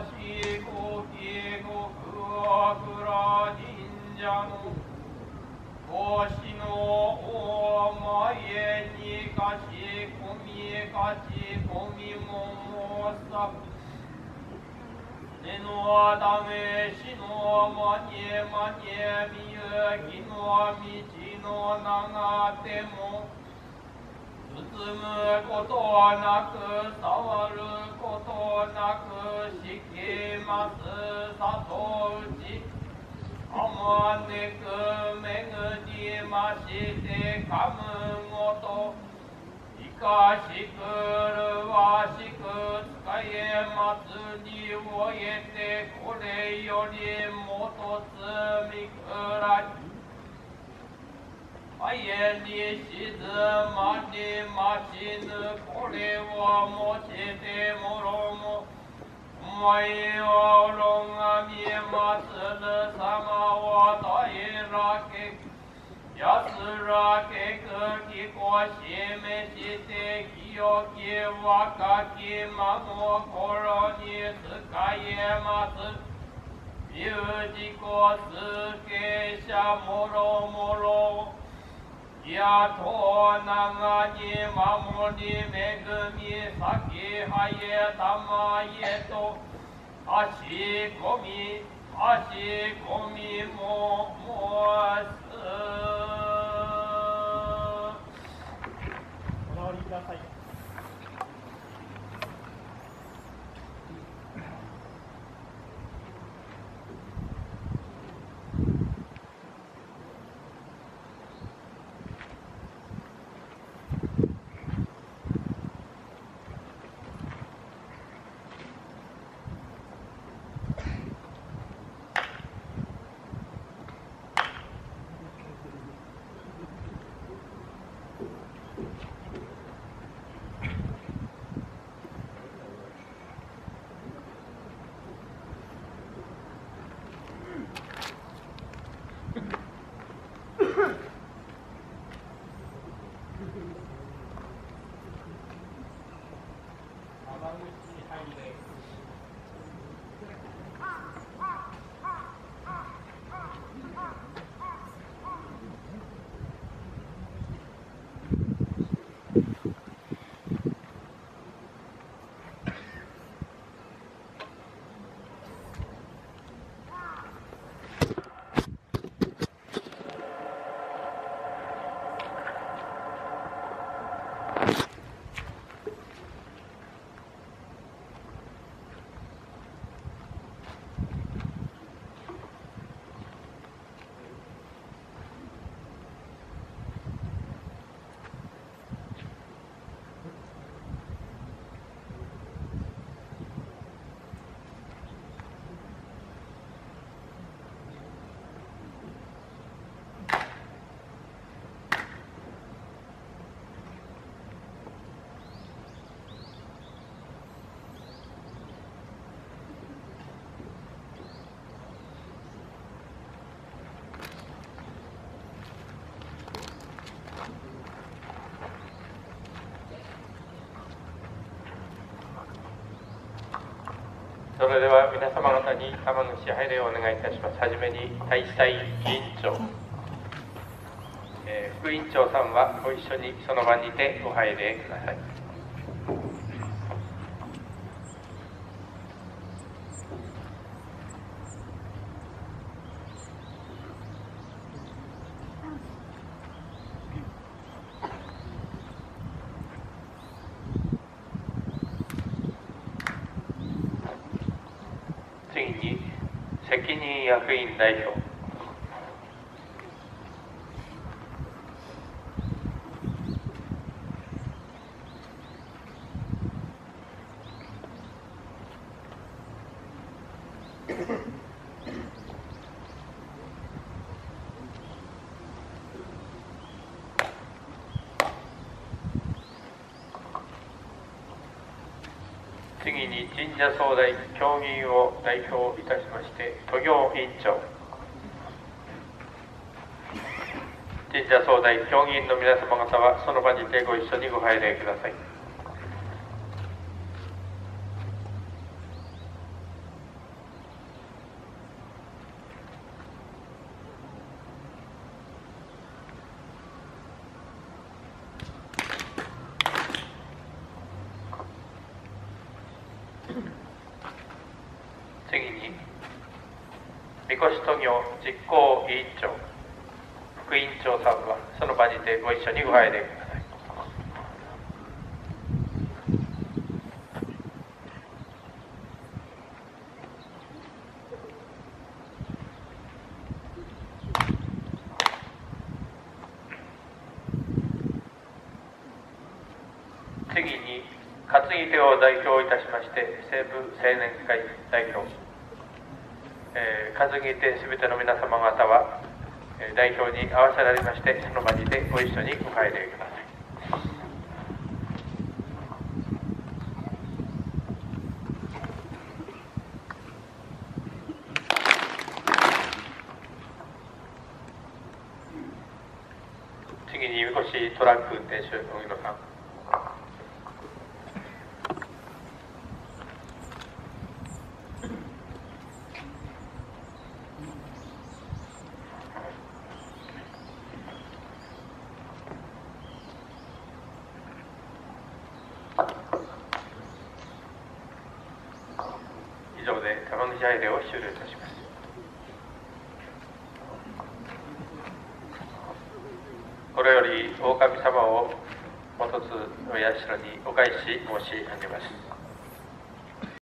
しごきごくわくら神社の。ごしのお前にかしこみかちこみも。包むことはなく触ることなくしきます里内あまねくめぐりましてかむごといかしくるわしく使えますにおえてこれよりもとつみくらあえに静まりましぬこれをもしてもろもお前をろがみまする様をたえらけやすらけくきこしめして清き若き孫心に使えます有事故すけしゃもろもろ野党長に守り恵み咲きはえたまえと足込み足込みも申す。お直りください。れでは皆様方に玉串拝礼をお願いいたします。はじめに大祭委員長、えー副委員長さんはご一緒にその場にてご拝礼ください。次に役員代表。次に神社総代協議員を代表いたしまして都行委員長。神社総代協議員の皆様方はその場にてご一緒にご拝礼ください次にみこし都行実行委員長副委員長さんはその場にてご一緒にご拝礼ください。次に担ぎ手を代表いたしまして西部青年会代表、えー、担ぎ手すべての皆様方は、えー代表に合わせられましてその場にてご一緒にご拝礼ください次にみこしトラック運転手荻野さん。以上で玉串拝礼を終了いたします。これより狼様を元津の社にお返し申し上げます。